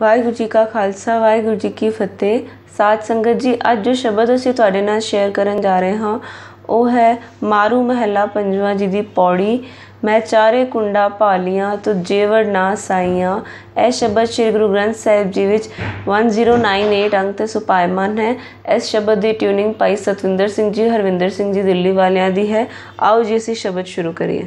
ਵਾਹਿਗੁਰੂ ਜੀ ਕਾ ਖਾਲਸਾ, ਵਾਹਿਗੁਰੂ ਜੀ ਕੀ ਫਤਿਹ। ਸਾਧ ਸੰਗਤ ਜੀ, ਅੱਜ ਜੋ ਸ਼ਬਦ ਅਸੀਂ ਤੁਹਾਡੇ ਨਾਲ ਸ਼ੇਅਰ ਕਰਨ ਜਾ ਰਹੇ ਹਾਂ, ਉਹ ਹੈ ਮਾਰੂ ਮਹਿਲਾ ਪੰਜਵਾ ਜੀ ਦੀ ਪੌੜੀ। ਮੈਂ ਚਾਰੇ ਕੁੰਡਾ ਭਾਲੀਆਂ ਤੂੰ ਜੇਵਰ ਨਾ ਸਾਈਆਂ। ਇਹ ਸ਼ਬਦ ਸ੍ਰੀ ਗੁਰੂ ਗ੍ਰੰਥ ਸਾਹਿਬ ਜੀ ਵਿੱਚ 1098 ਅੰਕ ਤੇ ਸੁਪਾਇਮਾਨ ਹੈ। ਇਸ ਸ਼ਬਦ ਦੀ ਟਿਊਨਿੰਗ ਭਾਈ ਸਤਵਿੰਦਰ ਸਿੰਘ ਜੀ, ਹਰਵਿੰਦਰ ਸਿੰਘ ਜੀ ਦਿੱਲੀ ਵਾਲਿਆਂ ਦੀ ਹੈ। ਆਓ ਜੀ, ਅਸੀਂ ਸ਼ਬਦ ਸ਼ੁਰੂ ਕਰੀਏ।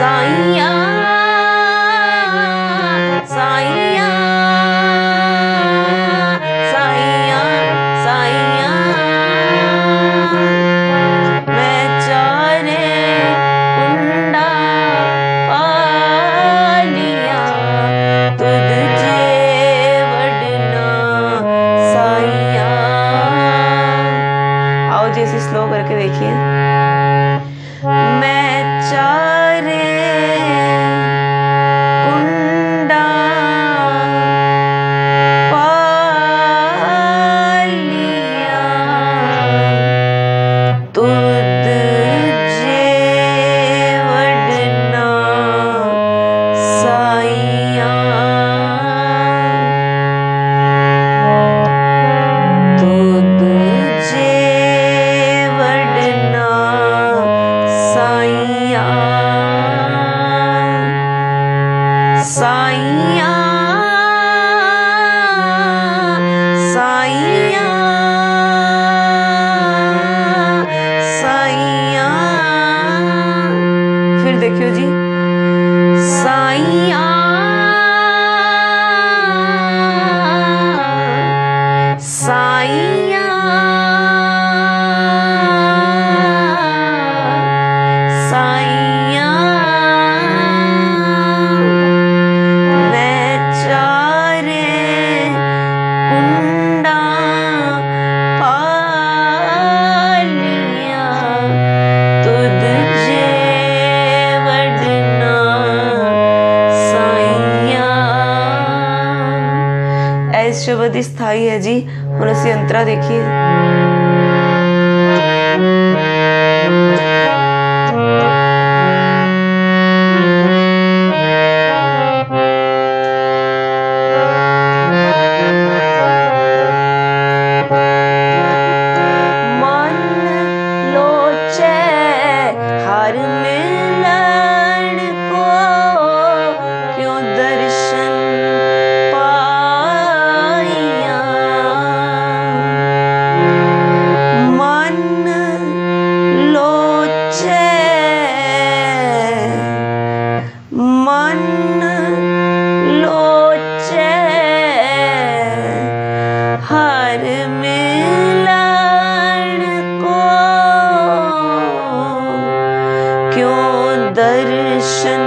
sign. जी साइया पंचवदी स्थायी है जी। मनसी अंतरा देखिए हर मिलन क्यों दर्शन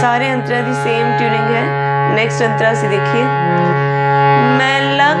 सारे अंतरा की सेम ट्यूनिंग है। नेक्स्ट अंतरा से देखिए। मैं लख